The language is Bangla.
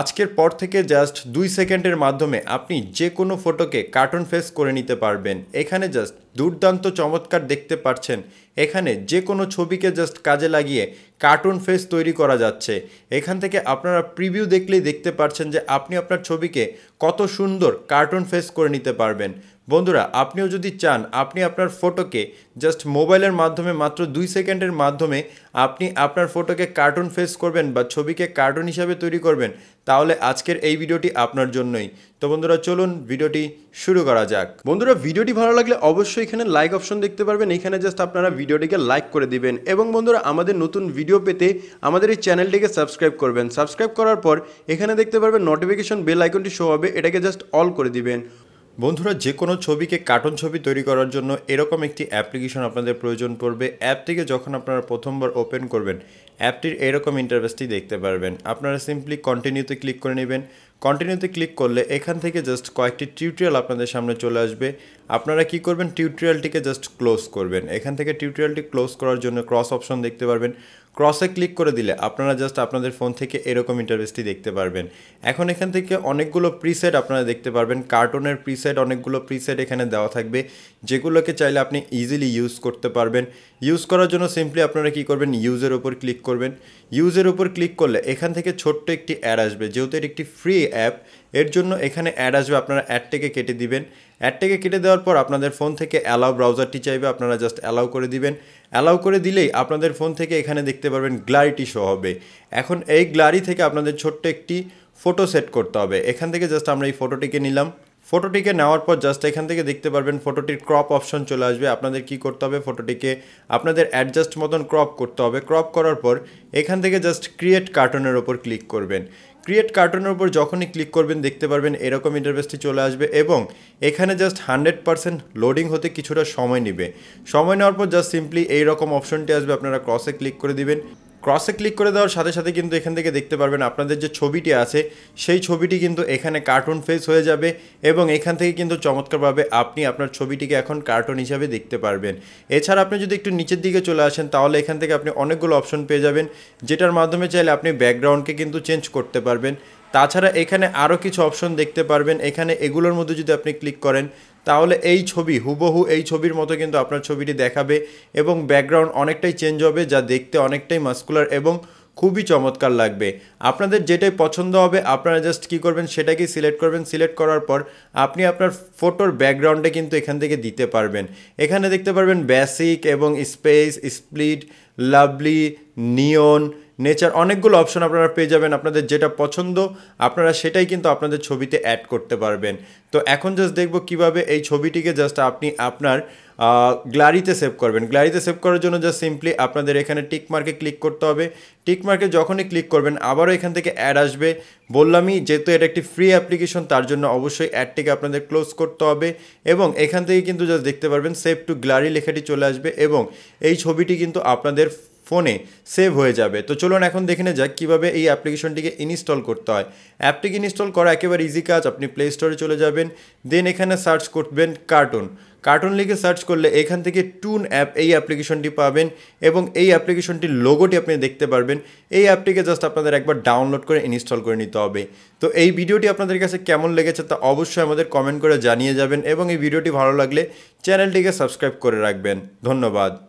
আজকের পর থেকে জাস্ট দুই সেকেন্ডের মাধ্যমে আপনি যে কোনো ফটোকে কার্টুন ফেস করে নিতে পারবেন। এখানে জাস্ট দুর্দান্ত চমৎকার দেখতে পাচ্ছেন এখানে যে কোনো ছবিকে জাস্ট কাজে লাগিয়ে কার্টুন ফেস তৈরি করা যাচ্ছে। এখান থেকে আপনারা প্রিভিউ দেখলেই দেখতে পাচ্ছেন যে আপনি আপনার ছবিকে কত সুন্দর কার্টুন ফেস করে নিতে পারবেন। বন্ধুরা, আপনিও যদি চান, আপনি আপনার ফটোকে জাস্ট মোবাইলের মাধ্যমে মাত্র দুই সেকেন্ডের মাধ্যমে আপনি আপনার ফটোকে কার্টুন ফেস করবেন বা ছবিকে কার্টুন হিসাবে তৈরি করবেন, তাহলে আজকের এই ভিডিওটি আপনার জন্যই। তো বন্ধুরা, চলুন ভিডিওটি শুরু করা যাক। বন্ধুরা, ভিডিওটি ভালো লাগলে অবশ্যই এখানে লাইক অপশন দেখতে পারবেন। এখানে জাস্ট আপনারা ভিডিওটিকে লাইক করে দিবেন। এবং বন্ধুরা, আমাদের নতুন ভিডিও পেতে আমাদের এই চ্যানেলটিকে সাবস্ক্রাইব করবেন। সাবস্ক্রাইব করার পর এখানে দেখতে পারবেন নোটিফিকেশন বেল আইকনটি শো হবে। এটাকে জাস্ট অল করে দিবেন। বন্ধুরা যে কোনো ছবিকে কার্টুন ছবি তৈরি করার জন্য এরকম একটি অ্যাপ্লিকেশন আপনাদের প্রয়োজন পড়বে। অ্যাপটিকে যখন আপনারা প্রথমবার ওপেন করবেন, অ্যাপটির এরকম ইন্টারভেসটি দেখতে পারবেন। আপনারা সিম্পলি কন্টিনিউতে ক্লিক করে নেবেন। কন্টিনিউতে ক্লিক করলে এখান থেকে জাস্ট কয়েকটি টিউটোরিয়াল আপনাদের সামনে চলে আসবে। আপনারা কি করবেন? টিউটোরিয়ালটিকে জাস্ট ক্লোজ করবেন। এখান থেকে টিউটোরিয়ালটি ক্লোজ করার জন্য ক্রস অপশন দেখতে পারবেন। ক্রসে ক্লিক করে দিলে আপনারা জাস্ট আপনাদের ফোন থেকে এরকম ইন্টারভেসটি দেখতে পারবেন। এখন এখান থেকে অনেকগুলো প্রিসেট আপনারা দেখতে পারবেন। কার্টুনের প্রিসেট অনেকগুলো প্রিসেট এখানে দেওয়া থাকবে। যেগুলোকে চাইলে আপনি ইজিলি ইউজ করতে পারবেন। ইউজ করার জন্য সিম্পলি আপনারা কি করবেন? ইউজের ওপর ক্লিক করবেন। ইউজের ওপর ক্লিক করলে এখান থেকে ছোট্ট একটি অ্যাড আসবে। যেহেতু এটি একটি ফ্রি অ্যাপ এর জন্য এখানে অ্যাড আসবে, আপনারা অ্যাডটাকে কেটে দিবেন। অ্যাডটাকে কেটে দেওয়ার পর আপনাদের ফোন থেকে অ্যালাউ ব্রাউজারটি চাইবে, আপনারা জাস্ট অ্যালাউ করে দিবেন। অ্যালাউ করে দিলেই আপনাদের ফোন থেকে এখানে দেখতে পারবেন গ্লারিটি শো হবে। এখন এই গ্লারি থেকে আপনাদের ছোট্ট একটি ফটো সেট করতে হবে। এখান থেকে জাস্ট আমরা এই ফটোটিকে নিলাম। ফটোটিকে নেওয়ার পর জাস্ট এখান থেকে দেখতে পারবেন ফটোটির ক্রপ অপশন চলে আসবে। আপনাদের কি করতে হবে? ফটোটিকে আপনাদের অ্যাডজাস্ট মতন ক্রপ করতে হবে। ক্রপ করার পর এখান থেকে জাস্ট ক্রিয়েট কার্টুনের ওপর ক্লিক করবেন। ক্রিয়েট কার্টুনের উপর যখনই ক্লিক করবেন, দেখতে পারবেন এরকম ইন্টারভেসটি চলে আসবে এবং এখানে জাস্ট হান্ড্রেড পার্সেন্ট লোডিং হতে কিছুটা সময় নেবে। সময় নেওয়ার পর জাস্ট সিম্পলি এইরকম অপশনটি আসবে। আপনারা ক্রসে ক্লিক করে দিবেন। ক্রসে ক্লিক করে দেওয়ার সাথে সাথে কিন্তু এখান থেকে দেখতে পারবেন আপনাদের যে ছবিটি আছে, সেই ছবিটি কিন্তু এখানে কার্টুন ফেস হয়ে যাবে এবং এখান থেকে কিন্তু চমৎকারভাবে আপনি আপনার ছবিটিকে এখন কার্টুন হিসাবে দেখতে পারবেন। এছাড়া আপনি যদি একটু নিচের দিকে চলে আসেন, তাহলে এখান থেকে আপনি অনেকগুলো অপশন পেয়ে যাবেন, যেটার মাধ্যমে চাইলে আপনি ব্যাকগ্রাউন্ডকে কিন্তু চেঞ্জ করতে পারবেন। তাছাড়া এখানে আরও কিছু অপশন দেখতে পারবেন। এখানে এগুলোর মধ্যে যদি আপনি ক্লিক করেন তাহলে এই ছবি, হুবহু এই ছবির মতো কিন্তু আপনার ছবিটি দেখাবে এবং ব্যাকগ্রাউন্ড অনেকটাই চেঞ্জ হবে, যা দেখতে অনেকটাই মাস্কুলার এবং খুবই চমৎকার লাগবে। আপনাদের যেটাই পছন্দ হবে, আপনারা জাস্ট কী করবেন সেটাকেই সিলেক্ট করবেন। সিলেক্ট করার পর আপনি আপনার ফটোর ব্যাকগ্রাউন্ডে কিন্তু এখান থেকে দিতে পারবেন। এখানে দেখতে পারবেন বেসিক এবং space split lovely, neon, nature অনেকগুলো অপশন আপনারা পেয়ে যাবেন, আপনাদের যেটা পছন্দ, আপনারা সেটাই কিন্তু আপনাদের ছবিতে অ্যাড করতে পারবেন। তো এখন জাস্ট দেখব কীভাবে এই ছবিটিকে জাস্ট আপনি আপনার গ্লারিতে সেভ করবেন। গ্লারিতে সেভ করার জন্য জাস্ট সিম্পলি আপনাদের এখানে টিক মার্কে ক্লিক করতে হবে। টিক মার্কে যখনই ক্লিক করবেন, আবারও এখান থেকে অ্যাড আসবে। বললামই, যেহেতু এটা একটি ফ্রি অ্যাপ্লিকেশন তার জন্য অবশ্যই অ্যাডটিকে আপনাদের ক্লোজ করতে হবে এবং এখান থেকে কিন্তু জাস্ট দেখতে পারবেন সেভ টু গ্লারি লেখাটি চলে আসবে এবং এই ছবিটি কিন্তু আপনাদের ফোনে সেভ হয়ে যাবে। তো চলুন এখন দেখে নেওয়া যাক কীভাবে এই অ্যাপ্লিকেশনটিকে ইনস্টল করতে হয়। অ্যাপটিকে ইনস্টল করা একেবারে ইজি কাজ, আপনি প্লে স্টোরে চলে যাবেন দেন এখানে সার্চ করবেন কার্টুন কার্টুন লিখে সার্চ করলে এখান থেকে টুন অ্যাপ এই অ্যাপ্লিকেশনটি পাবেন এবং এই অ্যাপ্লিকেশনটির লোগোটি আপনি দেখতে পারবেন। এই অ্যাপটিকে জাস্ট আপনাদের একবার ডাউনলোড করে ইনস্টল করে নিতে হবে। তো এই ভিডিওটি আপনাদের কাছে কেমন লেগেছে তা অবশ্যই আমাদের কমেন্ট করে জানিয়ে যাবেন এবং এই ভিডিওটি ভালো লাগলে চ্যানেলটিকে সাবস্ক্রাইব করে রাখবেন। ধন্যবাদ।